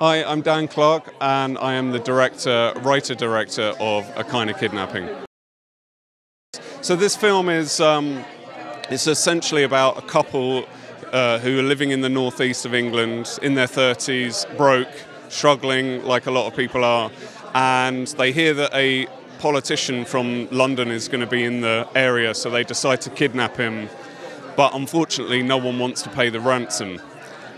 Hi, I'm Dan Clark, and I am the director, writer director of A Kind of Kidnapping. So this film is um, it's essentially about a couple uh, who are living in the northeast of England in their 30s, broke, struggling like a lot of people are, and they hear that a politician from London is going to be in the area, so they decide to kidnap him. But unfortunately, no one wants to pay the ransom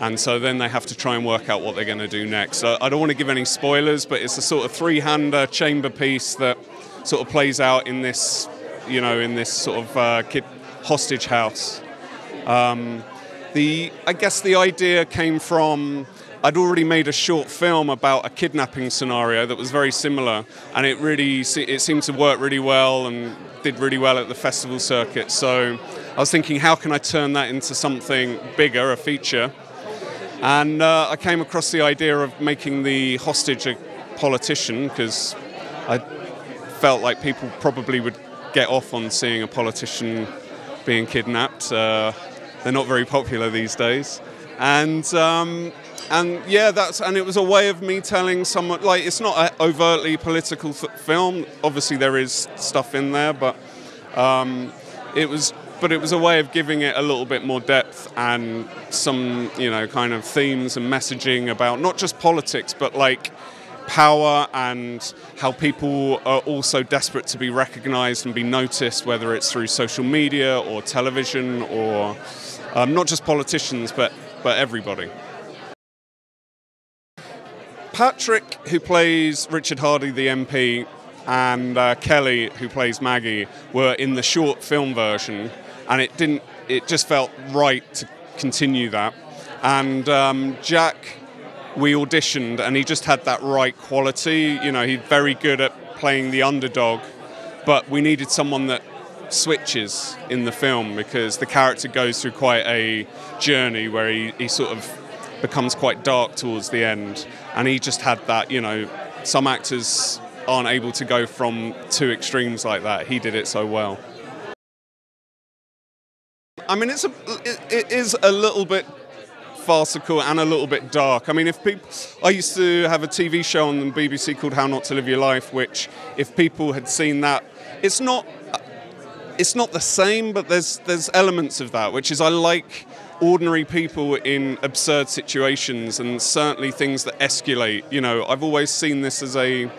and so then they have to try and work out what they're going to do next. So I don't want to give any spoilers, but it's a sort of three-hander chamber piece that sort of plays out in this, you know, in this sort of uh, kid hostage house. Um, the I guess the idea came from I'd already made a short film about a kidnapping scenario that was very similar, and it really it seemed to work really well and did really well at the festival circuit. So I was thinking, how can I turn that into something bigger, a feature? And uh, I came across the idea of making the hostage a politician because I felt like people probably would get off on seeing a politician being kidnapped. Uh, they're not very popular these days. And um, and yeah, that's and it was a way of me telling someone like it's not an overtly political film. Obviously, there is stuff in there, but um, it was but it was a way of giving it a little bit more depth and some, you know, kind of themes and messaging about not just politics, but like power and how people are also desperate to be recognized and be noticed, whether it's through social media or television or um, not just politicians, but, but everybody. Patrick, who plays Richard Hardy, the MP, and uh, Kelly, who plays Maggie, were in the short film version and it didn't. It just felt right to continue that. And um, Jack, we auditioned, and he just had that right quality. You know, he's very good at playing the underdog, but we needed someone that switches in the film because the character goes through quite a journey where he, he sort of becomes quite dark towards the end and he just had that you know some actors aren't able to go from two extremes like that he did it so well I mean, it's a, it, it is a little bit farcical and a little bit dark. I mean, if people, I used to have a TV show on the BBC called How Not to Live Your Life, which, if people had seen that, it's not, it's not the same, but there's there's elements of that, which is I like ordinary people in absurd situations and certainly things that escalate. You know, I've always seen this as a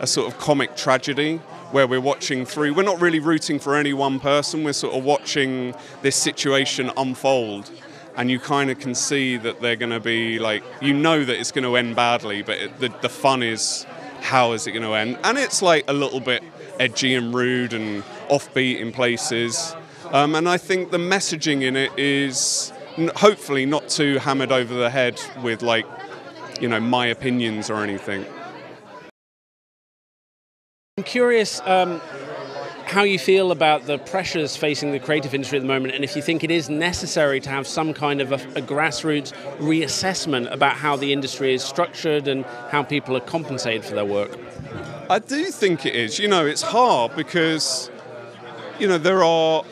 a sort of comic tragedy where we're watching through. We're not really rooting for any one person. We're sort of watching this situation unfold, and you kind of can see that they're going to be like, you know that it's going to end badly, but it, the the fun is how is it going to end? And it's like a little bit edgy and rude and offbeat in places. Um, and I think the messaging in it is hopefully not too hammered over the head with like, you know, my opinions or anything. I'm curious um, how you feel about the pressures facing the creative industry at the moment, and if you think it is necessary to have some kind of a, a grassroots reassessment about how the industry is structured and how people are compensated for their work. I do think it is. You know, it's hard because, you know, there are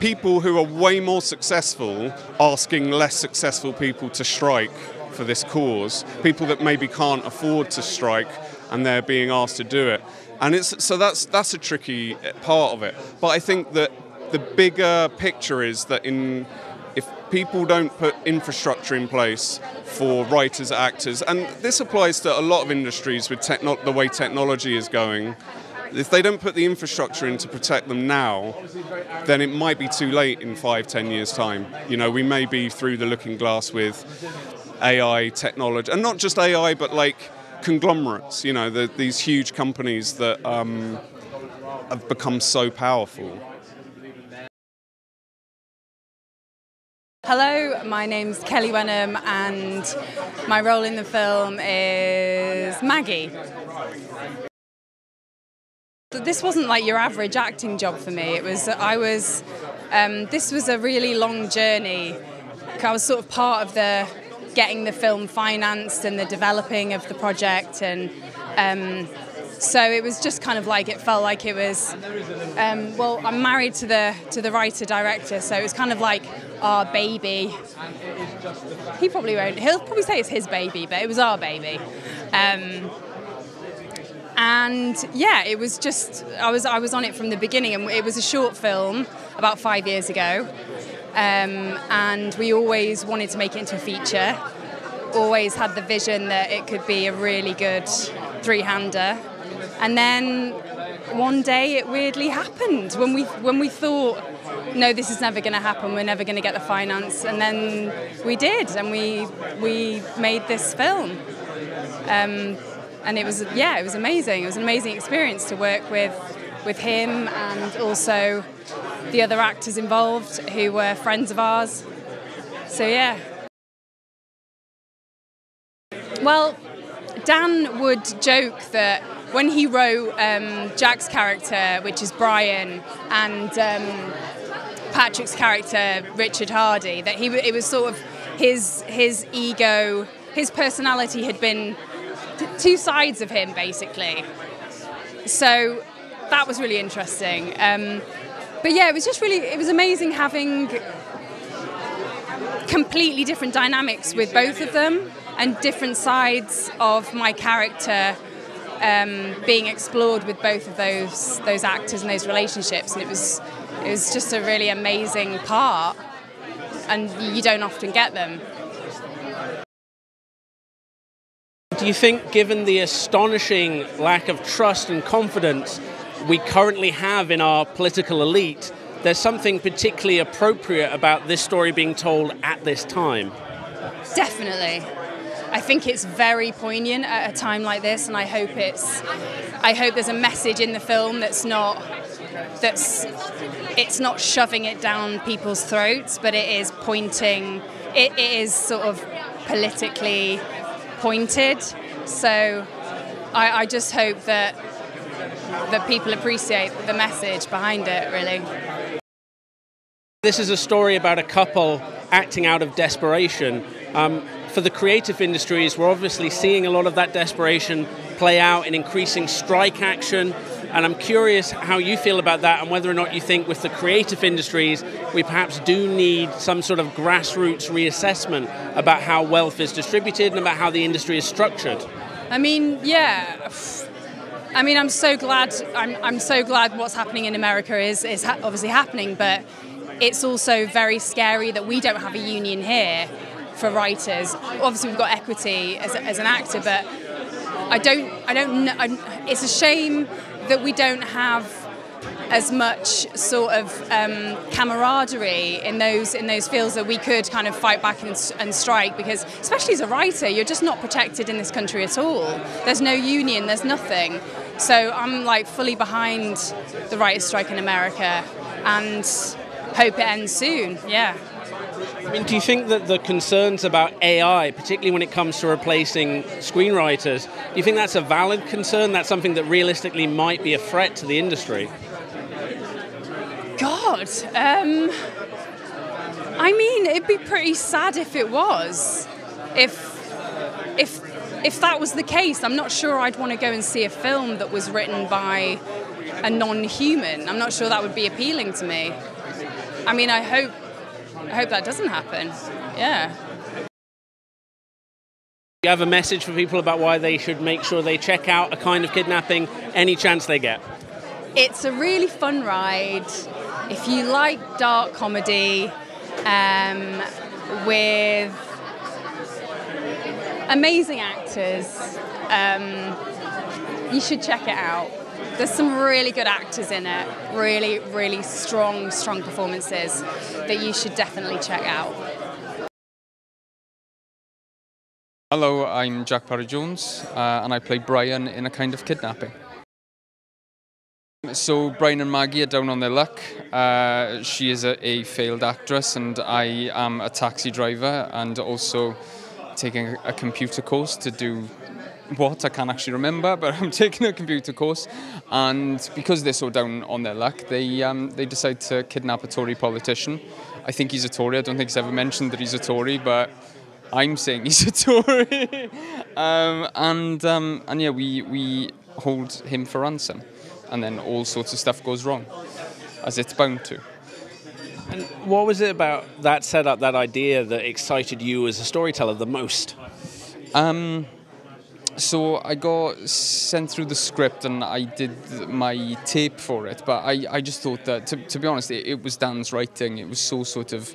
people who are way more successful asking less successful people to strike for this cause, people that maybe can't afford to strike and they're being asked to do it and it's so that's that's a tricky part of it. But I think that the bigger picture is that in if people don't put infrastructure in place for writers, actors, and this applies to a lot of industries with techno- the way technology is going. If they don't put the infrastructure in to protect them now, then it might be too late in five, ten years' time. You know, we may be through the looking glass with AI technology, and not just AI, but like conglomerates, you know, the, these huge companies that um, have become so powerful. Hello, my name's Kelly Wenham, and my role in the film is Maggie. This wasn't like your average acting job for me. It was I was. Um, this was a really long journey. I was sort of part of the getting the film financed and the developing of the project and um, so it was just kind of like it felt like it was um, well I'm married to the to the writer director so it was kind of like our baby he probably won't. He'll probably say it's his baby, but it was our baby. Um, and yeah, it was just I was I was on it from the beginning, and it was a short film about five years ago, um, and we always wanted to make it into a feature. Always had the vision that it could be a really good three-hander, and then one day it weirdly happened when we when we thought no this is never going to happen we're never going to get the finance. And then we did and we we made this film. Um, and it was yeah it was amazing. It was an amazing experience to work with with him and also the other actors involved who were friends of ours so yeah well Dan would joke that when he wrote um, Jack's character, which is Brian, and um, Patrick's character, Richard Hardy, that he it was sort of his his ego, his personality had been two sides of him basically. So that was really interesting. Um, but yeah, it was just really it was amazing having completely different dynamics with both of them and different sides of my character um, being explored with both of those those actors and those relationships, and it was it was just a really amazing part, and you don't often get them. Do you think, given the astonishing lack of trust and confidence we currently have in our political elite, there's something particularly appropriate about this story being told at this time? Definitely. I think it's very poignant at a time like this, and I hope it's. I hope there's a message in the film that's not that's it's not shoving it down people's throats, but it is pointing. it, it is sort of politically pointed. So I, I just hope that that people appreciate the message behind it. Really. This is a story about a couple acting out of desperation. Um, for the creative industries, we're obviously seeing a lot of that desperation play out in increasing strike action. And I'm curious how you feel about that and whether or not you think with the creative industries we perhaps do need some sort of grassroots reassessment about how wealth is distributed and about how the industry is structured. I mean, yeah. I mean, I'm so glad. I'm, I'm so glad what's happening in America is is ha- obviously happening, but it's also very scary that we don't have a union here for writers. Obviously, we've got equity as, as an actor, but I don't. I don't. I'm, it's a shame that we don't have as much sort of um, camaraderie in those in those fields that we could kind of fight back and, and, strike because especially as a writer you're just not protected in this country at all there's no union there's nothing so I'm like fully behind the writers strike in America and hope it ends soon yeah I mean, do you think that the concerns about AI, particularly when it comes to replacing screenwriters, do you think that's a valid concern? That's something that realistically might be a threat to the industry? God, um, I mean, it'd be pretty sad if it was. If if if that was the case, I'm not sure I'd want to go and see a film that was written by a non-human. I'm not sure that would be appealing to me. I mean, I hope I hope that doesn't happen. Yeah. You have a message for people about why they should make sure they check out a kind of kidnapping any chance they get. It's a really fun ride. If you like dark comedy um, with amazing actors, um, you should check it out. There's some really good actors in it, really, really strong, strong performances that you should definitely check out. Hello, I'm Jack Parry Jones, uh, and I play Brian in A Kind of Kidnapping. So, Brian and Maggie are down on their luck. Uh, she is a, a, failed actress, and I am a taxi driver and also taking a computer course to do what I can't actually remember, but I'm taking a computer course, and because they're so down on their luck, they um, they decide to kidnap a Tory politician. I think he's a Tory. I don't think he's ever mentioned that he's a Tory, but I'm saying he's a Tory. um, and um, and yeah, we we hold him for ransom, and then all sorts of stuff goes wrong, as it's bound to. And what was it about that setup, that idea, that excited you as a storyteller the most? Um, so I got sent through the script and I did my tape for it, but I, I just thought that, to, to be honest, it, it was Dan's writing. It was so sort of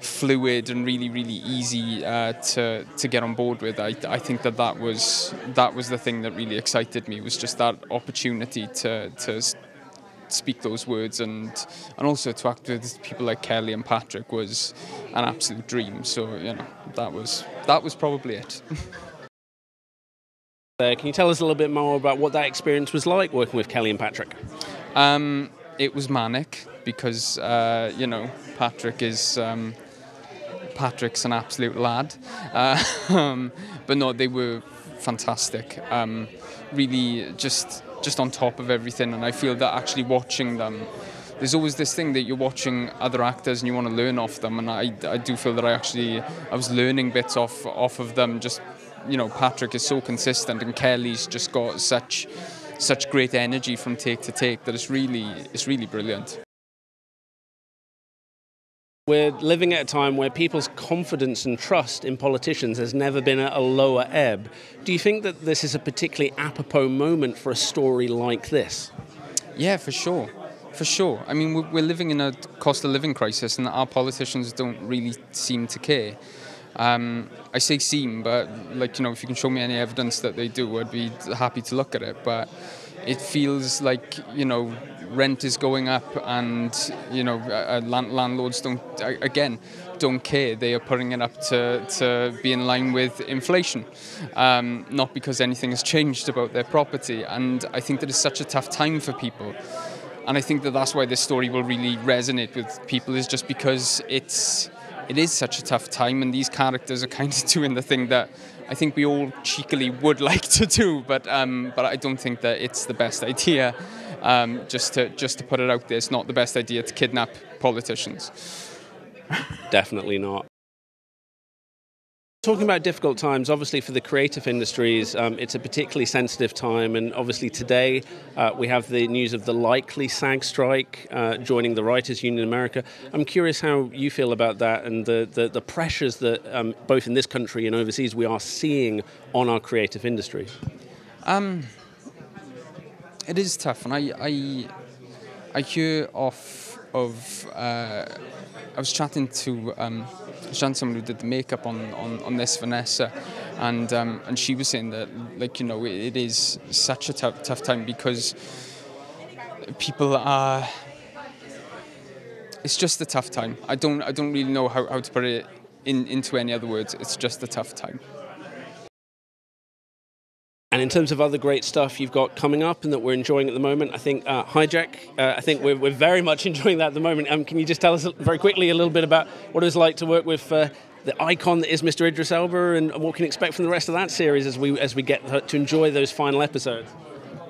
fluid and really really easy uh, to to get on board with. I, I think that that was that was the thing that really excited me was just that opportunity to to speak those words and and also to act with people like Kelly and Patrick was an absolute dream. So you know that was that was probably it. Uh, can you tell us a little bit more about what that experience was like working with Kelly and Patrick? Um, it was manic because uh, you know Patrick is um, Patrick's an absolute lad, uh, but no, they were fantastic. Um, really, just just on top of everything, and I feel that actually watching them there's always this thing that you're watching other actors and you want to learn off them and I, I do feel that I actually I was learning bits off off of them just you know Patrick is so consistent and Kelly's just got such such great energy from take to take that it's really it's really brilliant. We're living at a time where people's confidence and trust in politicians has never been at a lower ebb. Do you think that this is a particularly apropos moment for a story like this? Yeah, for sure. For sure. I mean, we're living in a cost of living crisis, and our politicians don't really seem to care. Um, I say seem, but like you know, if you can show me any evidence that they do, I'd be happy to look at it. But it feels like you know rent is going up, and you know uh, uh land, landlords don't again don't care. They are putting it up to, to be in line with inflation, um, not because anything has changed about their property. And I think that it's such a tough time for people. And I think that that's why this story will really resonate with people, is just because it's it is such a tough time, and these characters are kind of doing the thing that I think we all cheekily would like to do, but um, but I don't think that it's the best idea. Um, just to just to put it out there, it's not the best idea to kidnap politicians. Definitely not. Talking about difficult times, obviously for the creative industries, um, it's a particularly sensitive time, and obviously today uh, we have the news of the likely SAG strike uh, joining the Writers Union America. I'm curious how you feel about that and the, the, the pressures that um, both in this country and overseas we are seeing on our creative industry. Um, it is tough, and I, I, I hear off of. Uh, I was chatting to um, someone who did the makeup on, on, on this, Vanessa, and um, and she was saying that like you know it, it is such a tough tough time because people are. It's just a tough time. I don't I don't really know how, how to put it in, into any other words. It's just a tough time. And in terms of other great stuff you've got coming up and that we're enjoying at the moment, I think uh, Hijack, uh, I think we're, we're, very much enjoying that at the moment. Um, can you just tell us very quickly a little bit about what it was like to work with uh, the icon that is Mr. Idris Elba and what can you expect from the rest of that series as we, as we get to enjoy those final episodes?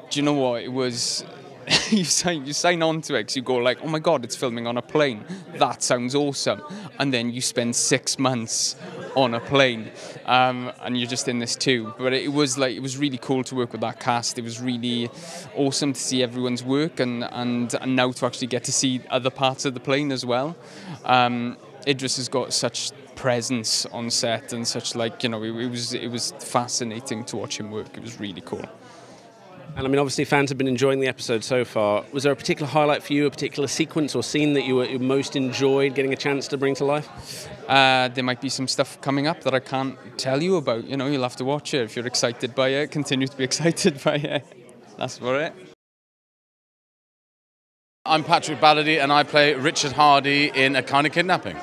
Do you know what? It was you sign you sign on to it because you go like, oh my god, it's filming on a plane. That sounds awesome. And then you spend six months on a plane, um, and you're just in this too. But it was like it was really cool to work with that cast. It was really awesome to see everyone's work, and and, and now to actually get to see other parts of the plane as well. Um, Idris has got such presence on set and such like you know it, it was it was fascinating to watch him work. It was really cool. And I mean, obviously, fans have been enjoying the episode so far. Was there a particular highlight for you, a particular sequence or scene that you were you most enjoyed getting a chance to bring to life? Uh, there might be some stuff coming up that I can't tell you about. You know, you'll have to watch it. If you're excited by it, continue to be excited by it. That's about it. I'm Patrick Baladi, and I play Richard Hardy in A Kind of Kidnapping.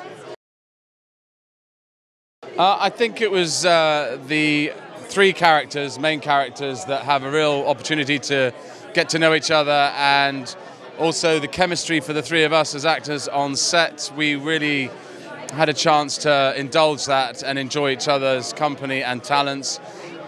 Uh, I think it was uh, the three characters, main characters, that have a real opportunity to get to know each other and also the chemistry for the three of us as actors on set. We really had a chance to indulge that and enjoy each other's company and talents.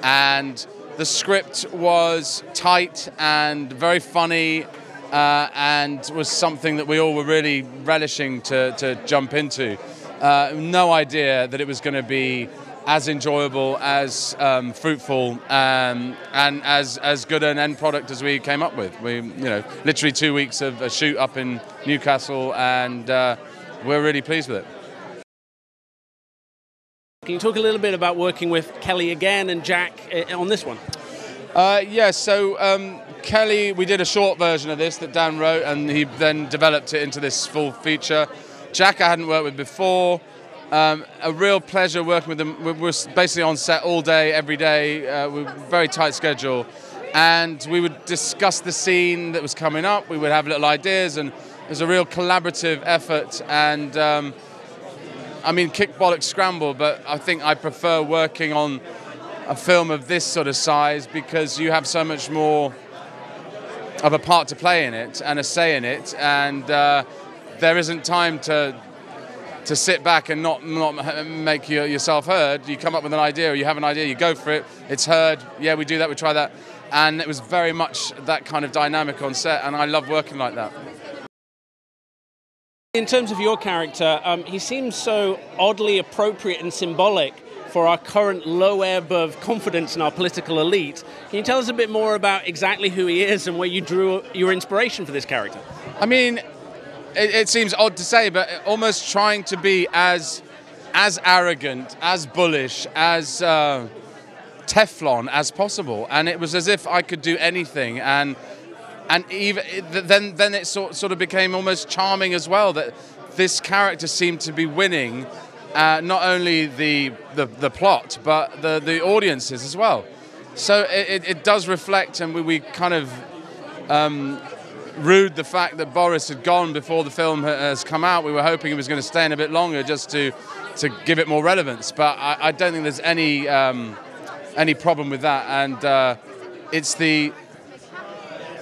And the script was tight and very funny. Uh, and was something that we all were really relishing to, to jump into. Uh, no idea that it was going to be as enjoyable, as um, fruitful, um, and as as good an end product as we came up with. We, you know, literally two weeks of a shoot up in Newcastle, and uh, we're really pleased with it. Can you talk a little bit about working with Kelly again and Jack uh, on this one? Uh, yeah, so um, Kelly, we did a short version of this that Dan wrote, and he then developed it into this full feature. Jack, I hadn't worked with before. Um, a real pleasure working with them. We were basically on set all day, every day. Uh, we very tight schedule, and we would discuss the scene that was coming up. We would have little ideas, and it was a real collaborative effort. And um, I mean, kick scramble, but I think I prefer working on a film of this sort of size because you have so much more of a part to play in it and a say in it, and uh, there isn't time to to sit back and not not make your, yourself heard. You come up with an idea, or you have an idea, you go for it. It's heard. Yeah, we do that. We try that, and it was very much that kind of dynamic on set, and I love working like that. In terms of your character, um, he seems so oddly appropriate and symbolic for our current low ebb of confidence in our political elite. Can you tell us a bit more about exactly who he is and where you drew your inspiration for this character? I mean, it, it seems odd to say, but almost trying to be as as arrogant, as bullish, as uh, Teflon as possible, and it was as if I could do anything, and and even then then it sort sort of became almost charming as well that this character seemed to be winning uh, not only the, the the plot but the the audiences as well. So it, it does reflect, and we, we kind of. Um, rued the fact that Boris had gone before the film has come out. We were hoping he was going to stay in a bit longer just to to give it more relevance. But I, I don't think there's any um, any problem with that. And uh, it's the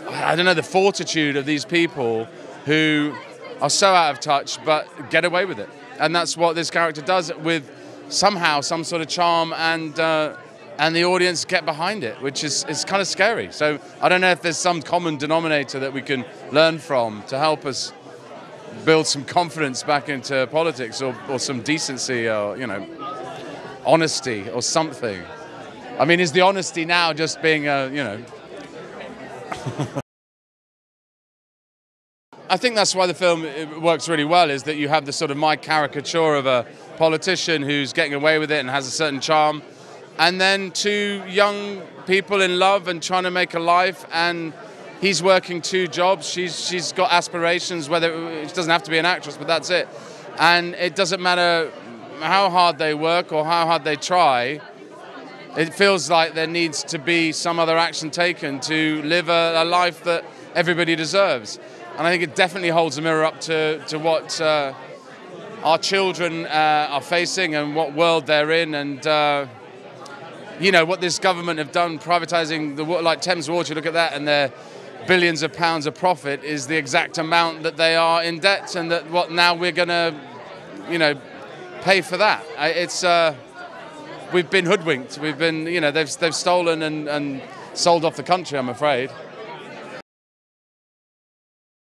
I don't know the fortitude of these people who are so out of touch but get away with it. And that's what this character does with somehow some sort of charm and. Uh, and the audience get behind it, which is, is kind of scary. So I don't know if there's some common denominator that we can learn from to help us build some confidence back into politics or, or some decency or, you know, honesty or something. I mean, is the honesty now just being a, you know. I think that's why the film works really well is that you have the sort of my caricature of a politician who's getting away with it and has a certain charm and then two young people in love and trying to make a life and he's working two jobs. She's she's got aspirations whether it doesn't have to be an actress but that's it. And it doesn't matter how hard they work or how hard they try it feels like there needs to be some other action taken to live a, a life that everybody deserves. And I think it definitely holds a mirror up to, to what uh, our children uh, are facing and what world they're in. And uh, you know what this government have done, privatising the like Thames Water. Look at that, and their billions of pounds of profit is the exact amount that they are in debt, and that what now we're going to, you know, pay for that. It's uh, we've been hoodwinked. We've been, you know, they've they've stolen and, and sold off the country. I'm afraid.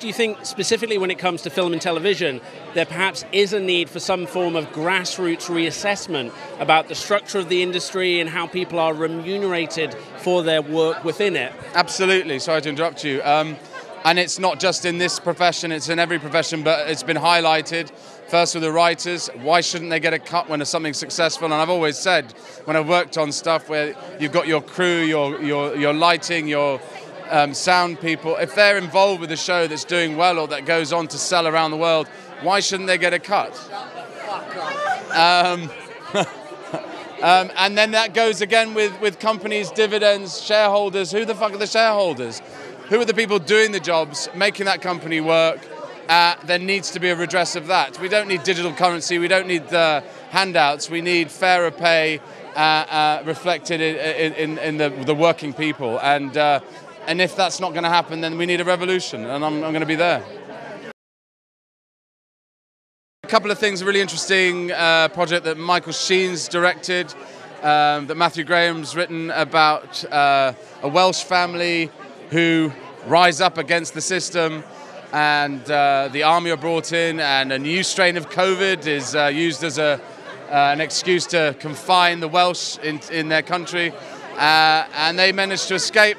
Do you think, specifically when it comes to film and television, there perhaps is a need for some form of grassroots reassessment about the structure of the industry and how people are remunerated for their work within it? Absolutely. Sorry to interrupt you. Um, and it's not just in this profession, it's in every profession, but it's been highlighted. First with the writers, why shouldn't they get a cut when something's successful? And I've always said, when I've worked on stuff where you've got your crew, your, your, your lighting, your um, sound people, if they're involved with a show that's doing well or that goes on to sell around the world, why shouldn't they get a cut? Um, um, and then that goes again with, with companies, dividends, shareholders. Who the fuck are the shareholders? Who are the people doing the jobs, making that company work? Uh, there needs to be a redress of that. We don't need digital currency. We don't need uh, handouts. We need fairer pay uh, uh reflected in, in, in the, the, working people. And uh, and if that's not going to happen, then we need a revolution, and I'm, I'm going to be there. A couple of things, a really interesting uh, project that Michael Sheen's directed, um, that Matthew Graham's written about uh, a Welsh family who rise up against the system and uh, the army are brought in and a new strain of COVID is uh, used as a, uh, an excuse to confine the Welsh in, in their country. Uh, and they managed to escape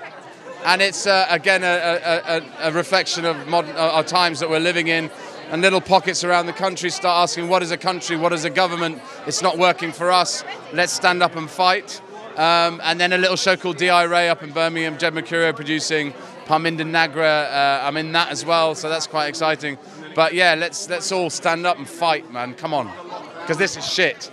and it's uh, again a, a, a, reflection of modern uh, our times that we're living in, and little pockets around the country start asking, what is a country? What is a government? It's not working for us. Let's stand up and fight. Um, and then a little show called D.I. Ray up in Birmingham, Jed Mercurio producing. Parminder Nagra, uh, I'm in that as well, so that's quite exciting. But yeah, let's let's all stand up and fight, man. Come on, because this is shit.